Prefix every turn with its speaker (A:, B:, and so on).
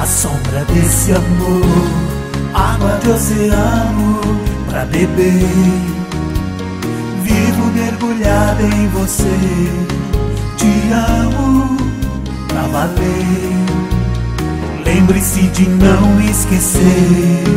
A: A Sombra desse amor, água de oceano pra beber. Vivo mergulhado em você, te amo pra valer. Lembre-se de não esquecer